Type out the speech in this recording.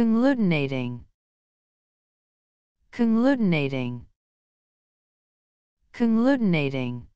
conglutinating. Conglutinating. Conglutinating.